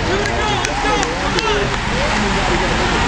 Two to go. Let's go. Come on.